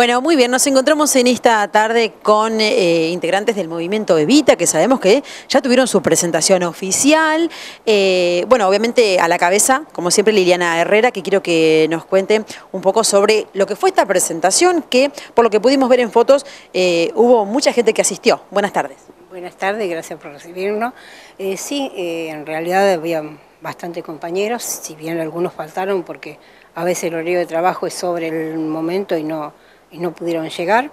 Bueno, muy bien, nos encontramos en esta tarde con eh, integrantes del movimiento Evita, que sabemos que ya tuvieron su presentación oficial. Eh, bueno, obviamente a la cabeza, como siempre, Liliana Herrera, que quiero que nos cuente un poco sobre lo que fue esta presentación, que por lo que pudimos ver en fotos, eh, hubo mucha gente que asistió. Buenas tardes. Buenas tardes, gracias por recibirnos. sí, en realidad había bastantes compañeros, si bien algunos faltaron porque a veces el horario de trabajo es sobre el momento y no y no pudieron llegar,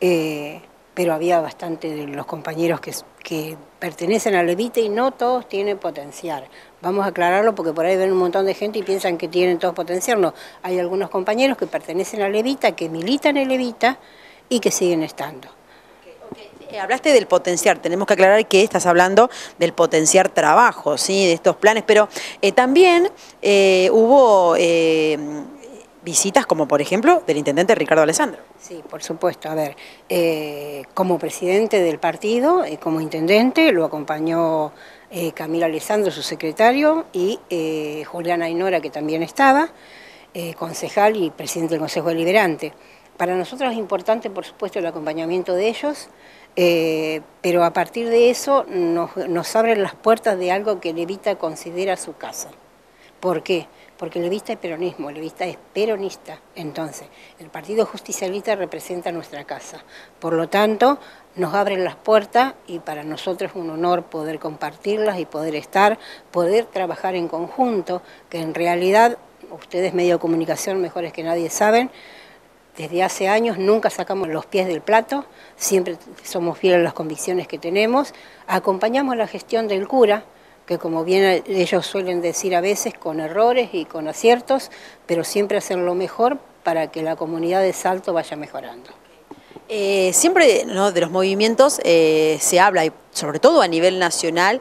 eh, pero había bastante de los compañeros que, pertenecen al Levita y no todos tienen potencial. Vamos a aclararlo porque por ahí ven un montón de gente y piensan que tienen todos potencial. No, hay algunos compañeros que pertenecen al Levita, que militan en Levita y que siguen estando. Eh, hablaste del potenciar, tenemos que aclarar que estás hablando del potenciar trabajo, ¿sí? de estos planes, pero eh, también hubo visitas como por ejemplo del intendente Ricardo Alessandro. Sí, por supuesto. A ver, eh, como presidente del partido, y como intendente, lo acompañó eh, Camilo Alessandro, su secretario, y eh, Juliana Ainora, que también estaba, concejal y presidente del Consejo Deliberante. Para nosotros es importante, por supuesto, el acompañamiento de ellos, pero a partir de eso nos abren las puertas de algo que Levita considera su casa. ¿Por qué? Porque Levista es peronismo, Levista es peronista. Entonces, el Partido Justicialista representa nuestra casa. Por lo tanto, nos abren las puertas y para nosotros es un honor poder compartirlas y poder estar, poder trabajar en conjunto, que en realidad, ustedes medio de comunicación mejores que nadie saben, desde hace años nunca sacamos los pies del plato, siempre somos fieles a las convicciones que tenemos, acompañamos la gestión del cura, que como bien ellos suelen decir a veces, con errores y con aciertos, pero siempre hacen lo mejor para que la comunidad de Salto vaya mejorando. Eh, siempre de los movimientos eh, se habla, y sobre todo a nivel nacional,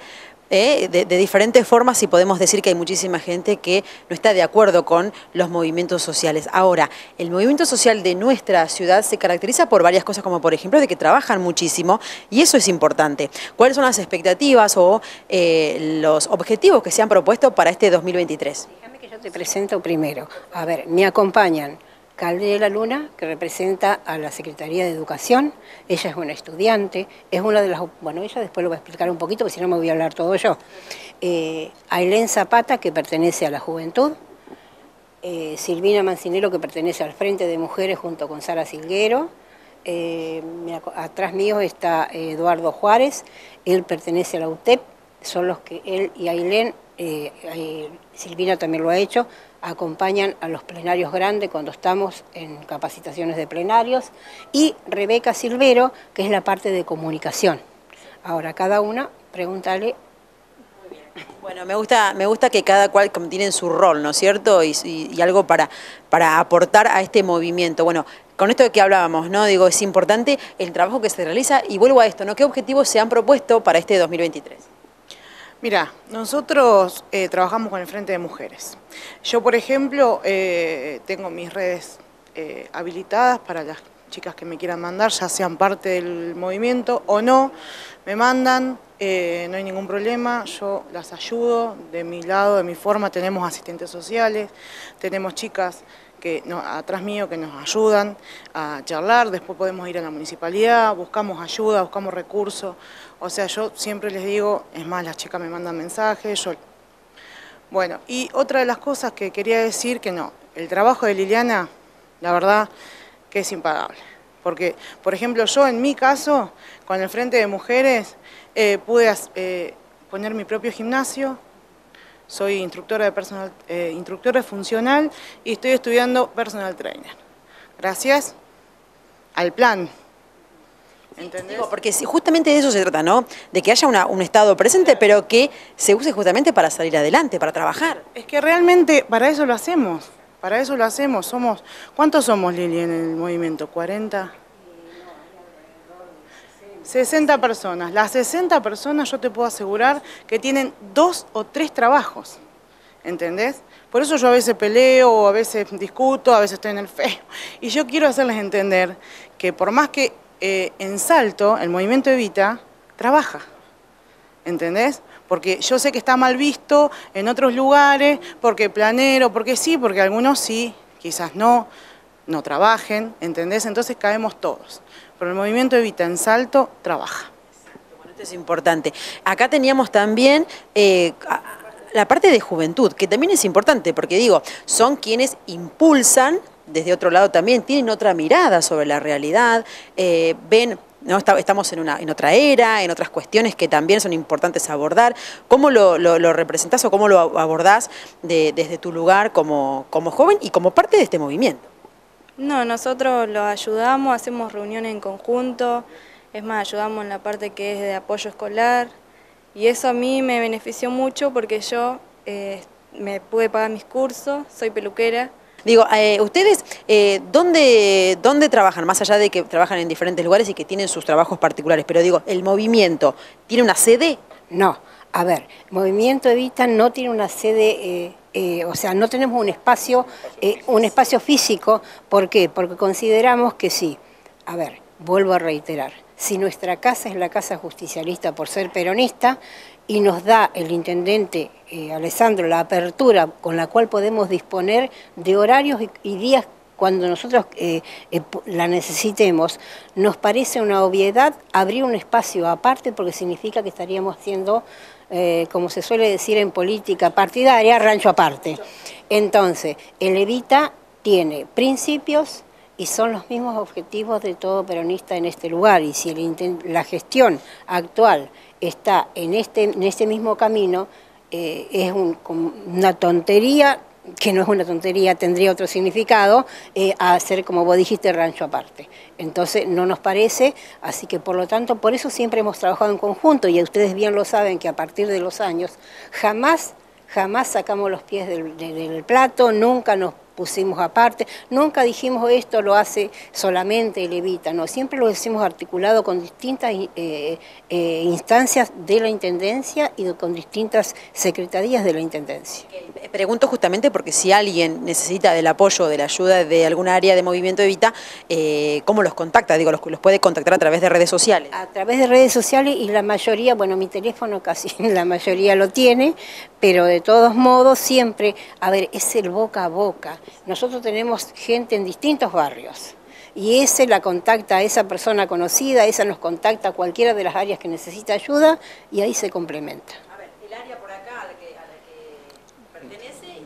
¿eh? de, diferentes formas y podemos decir que hay muchísima gente que no está de acuerdo con los movimientos sociales. Ahora, el movimiento social de nuestra ciudad se caracteriza por varias cosas, como por ejemplo de que trabajan muchísimo y eso es importante. ¿Cuáles son las expectativas o eh, los objetivos que se han propuesto para este 2023? Déjame que yo te presento primero. A ver, me acompañan Calde de la Luna, que representa a la Secretaría de Educación. Ella es una estudiante, es una de las... Bueno, ella después lo va a explicar un poquito, porque si no me voy a hablar todo yo. Eh, Ailén Zapata, que pertenece a la Juventud. Eh, Silvina Mancinero, que pertenece al Frente de Mujeres junto con Sara Silguero. Eh, atrás mío está Eduardo Juárez, él pertenece a la UTEP, son los que él y Ailén, Silvina también lo ha hecho, acompañan a los plenarios grandes cuando estamos en capacitaciones de plenarios, y Rebeca Silvero, que es la parte de comunicación. Ahora, cada una, pregúntale bueno, me gusta, me gusta que cada cual tiene su rol, ¿no es cierto? Y, algo para, para aportar a este movimiento. Bueno, con esto de que hablábamos, ¿no? Digo, es importante el trabajo que se realiza y vuelvo a esto, ¿no? ¿Qué objetivos se han propuesto para este 2023? Mira, nosotros eh, trabajamos con el Frente de Mujeres. Yo, por ejemplo, eh, tengo mis redes eh, habilitadas para las chicas que me quieran mandar, ya sean parte del movimiento o no, me mandan, no hay ningún problema, yo las ayudo, de mi lado, de mi forma, tenemos asistentes sociales, tenemos chicas que atrás mío que nos ayudan a charlar, después podemos ir a la municipalidad, buscamos ayuda, buscamos recursos, o sea, yo siempre les digo, es más, las chicas me mandan mensajes, yo... Bueno, y otra de las cosas que quería decir, que no, el trabajo de Liliana, la verdad que es impagable. Porque, por ejemplo, yo en mi caso, con el Frente de Mujeres, eh, pude eh, poner mi propio gimnasio, soy instructora de personal, eh, instructora funcional y estoy estudiando personal trainer. Gracias al plan. ¿Entendés? porque justamente de eso se trata, ¿no? De que haya un estado presente, pero que se use justamente para salir adelante, para trabajar. Es que realmente para eso lo hacemos, para eso lo hacemos. Somos, ¿Cuántos somos, Lili, en el movimiento? ¿40? 60 personas. Las 60 personas yo te puedo asegurar que tienen dos o tres trabajos, ¿entendés? Por eso yo a veces peleo, a veces discuto, a veces estoy en el feo. Y yo quiero hacerles entender que por más que eh, en Salto el movimiento Evita trabaja, ¿entendés? Porque yo sé que está mal visto en otros lugares, porque planero, porque sí, porque algunos sí, quizás no, no trabajen, ¿entendés? Entonces caemos todos. Pero el movimiento Evita en Salto trabaja. Bueno, esto es importante. Acá teníamos también eh, la parte de juventud, que también es importante, porque digo, son quienes impulsan, desde otro lado también, tienen otra mirada sobre la realidad, eh, ven ¿no? estamos en, una, en otra era, en otras cuestiones que también son importantes abordar. ¿Cómo lo, lo, representás o cómo lo abordás desde tu lugar como, como joven y como parte de este movimiento? No, nosotros los ayudamos, hacemos reuniones en conjunto, es más, ayudamos en la parte que es de apoyo escolar y eso a mí me benefició mucho porque yo eh, me pude pagar mis cursos, soy peluquera. Digo, eh, ¿ustedes eh, ¿dónde, dónde trabajan? Más allá de que trabajan en diferentes lugares y que tienen sus trabajos particulares, pero digo, ¿el movimiento tiene una sede? No, a ver, Movimiento Evita no tiene una sede eh, o sea, no tenemos un espacio, eh, un espacio físico, ¿por qué? Porque consideramos que sí, a ver, vuelvo a reiterar, si nuestra casa es la casa justicialista por ser peronista y nos da el intendente eh, Alessandro la apertura con la cual podemos disponer de horarios y, días cuando nosotros la necesitemos, nos parece una obviedad abrir un espacio aparte porque significa que estaríamos haciendo eh, como se suele decir en política partidaria, rancho aparte. Entonces, el Evita tiene principios y son los mismos objetivos de todo peronista en este lugar. Y si la gestión actual está en este, en este mismo camino, eh, es una tontería que no es una tontería, tendría otro significado, eh, a hacer, como vos dijiste, rancho aparte. Entonces, no nos parece, así que por lo tanto, por eso siempre hemos trabajado en conjunto, y ustedes bien lo saben que a partir de los años jamás, jamás sacamos los pies del, del plato, nunca nos pusimos aparte. Nunca dijimos esto lo hace solamente el Evita, no, siempre lo hemos articulado con distintas eh, eh, instancias de la Intendencia y con distintas secretarías de la Intendencia. Pregunto justamente porque si alguien necesita del apoyo, de la ayuda de alguna área de Movimiento Evita, eh, ¿cómo los contacta? Digo, los, los puede contactar a través de redes sociales. A través de redes sociales y la mayoría, bueno, mi teléfono casi la mayoría lo tiene, pero de todos modos siempre, a ver, es el boca a boca. Nosotros tenemos gente en distintos barrios y ese la contacta a esa persona conocida, esa nos contacta a cualquiera de las áreas que necesita ayuda y ahí se complementa. A ver, el área por acá a la que, pertenece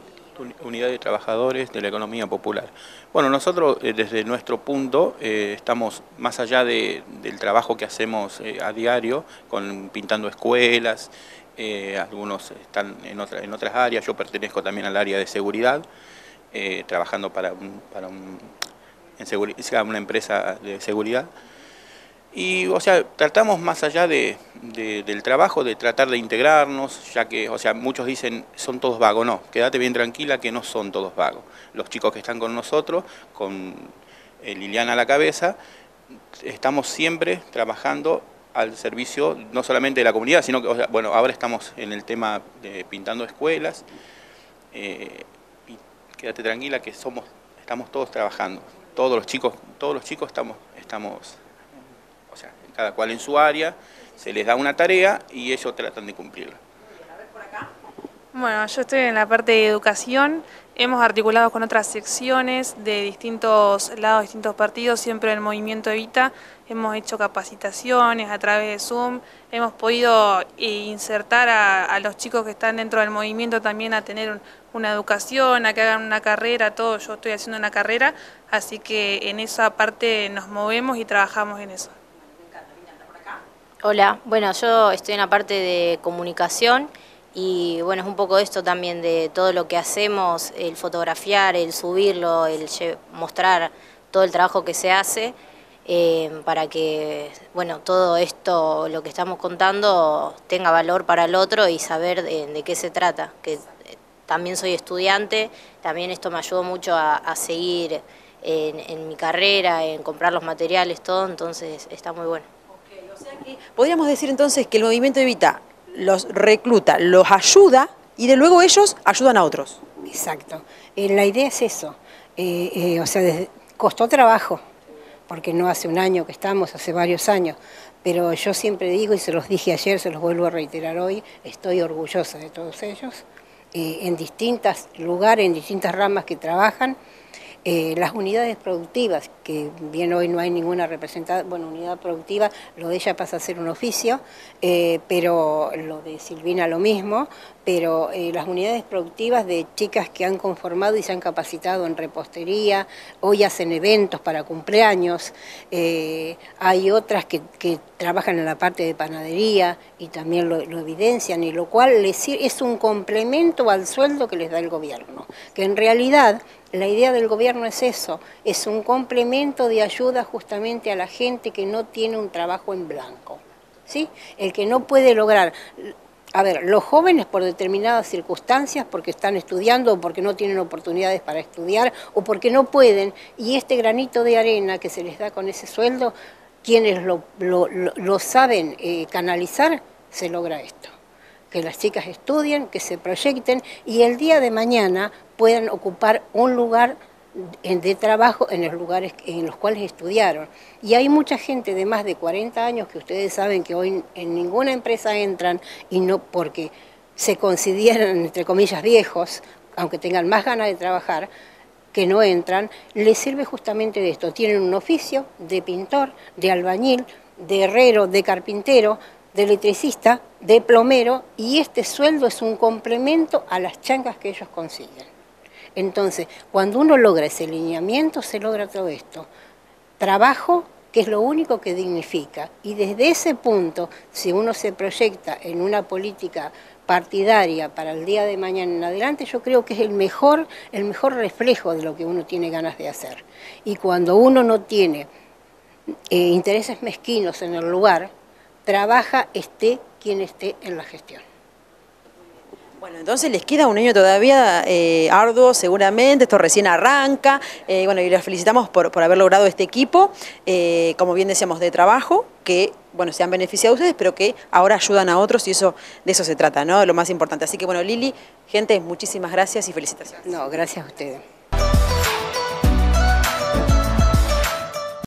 Unidad de Trabajadores de la Economía Popular. Bueno, nosotros eh, desde nuestro punto eh, estamos más allá del trabajo que hacemos eh, a diario, con pintando escuelas, algunos están en, en otras áreas, yo pertenezco también al área de seguridad, eh, trabajando para, para una empresa de seguridad. Y, o sea, tratamos más allá de, del trabajo, de tratar de integrarnos, ya que, o sea, muchos dicen, son todos vagos. No, quédate bien tranquila que no son todos vagos. Los chicos que están con nosotros, con eh, Liliana a la cabeza, estamos siempre trabajando al servicio no solamente de la comunidad, sino que, bueno, ahora estamos en el tema de pintando escuelas, eh, quédate tranquila que somos, estamos todos trabajando. Todos los chicos, todos los chicos estamos, estamos, o sea, cada cual en su área, se les da una tarea y ellos tratan de cumplirla. Bueno, yo estoy en la parte de educación, hemos articulado con otras secciones de distintos lados, distintos partidos, siempre el movimiento Evita, hemos hecho capacitaciones a través de Zoom, hemos podido eh, insertar a, los chicos que están dentro del movimiento también a tener una educación, a que hagan una carrera, todo, yo estoy haciendo una carrera, así que en esa parte nos movemos y trabajamos en eso. Hola, bueno, yo estoy en la parte de comunicación y bueno, es un poco esto también de todo lo que hacemos, el fotografiar, el subirlo, el mostrar todo el trabajo que se hace eh, para que bueno, todo esto, lo que estamos contando, tenga valor para el otro y saber de, qué se trata. Que eh, también soy estudiante, también esto me ayudó mucho a, seguir en, mi carrera, en comprar los materiales, todo, entonces está muy bueno. podríamos decir entonces que el movimiento Evita los recluta, los ayuda y de luego ellos ayudan a otros. Exacto. Eh, la idea es eso. o sea, costó trabajo, porque no hace un año que estamos, hace varios años, pero yo siempre digo, y se los dije ayer, se los vuelvo a reiterar hoy, estoy orgullosa de todos ellos, eh, en distintos lugares, en distintas ramas que trabajan, Eh, las unidades productivas, que bien hoy no hay ninguna representada, bueno, unidad productiva, lo de ella pasa a ser un oficio, eh, pero lo de Silvina lo mismo, pero eh, las unidades productivas de chicas que han conformado y se han capacitado en repostería, hoy hacen eventos para cumpleaños, hay otras que, trabajan en la parte de panadería y también lo, evidencian, y lo cual es un complemento al sueldo que les da el gobierno, que en realidad la idea del gobierno es eso, es un complemento de ayuda justamente a la gente que no tiene un trabajo en blanco. ¿sí? El que no puede lograr... A ver, los jóvenes por determinadas circunstancias, porque están estudiando o porque no tienen oportunidades para estudiar o porque no pueden, y este granito de arena que se les da con ese sueldo, quienes lo, saben eh, canalizar, se logra esto que las chicas estudien, que se proyecten y el día de mañana puedan ocupar un lugar de trabajo en los lugares en los cuales estudiaron. Y hay mucha gente de más de 40 años que ustedes saben que hoy en ninguna empresa entran y no porque se consideran, entre comillas, viejos, aunque tengan más ganas de trabajar, que no entran, les sirve justamente de esto. Tienen un oficio de pintor, de albañil, de herrero, de carpintero, de electricista, de plomero, y este sueldo es un complemento a las changas que ellos consiguen. Entonces, cuando uno logra ese lineamiento, se logra todo esto. Trabajo, que es lo único que dignifica. Y desde ese punto, si uno se proyecta en una política partidaria para el día de mañana en adelante, yo creo que es el mejor, el mejor reflejo de lo que uno tiene ganas de hacer. Y cuando uno no tiene eh, intereses mezquinos en el lugar, trabaja esté quien esté en la gestión. Bueno, entonces les queda un año todavía eh, arduo seguramente, esto recién arranca, eh, bueno, y les felicitamos por, haber logrado este equipo, eh, como bien decíamos, de trabajo, que, bueno, se han beneficiado ustedes, pero que ahora ayudan a otros y eso de eso se trata, ¿no? Lo más importante. Así que, bueno, Lili, gente, muchísimas gracias y felicitaciones. No, gracias a ustedes.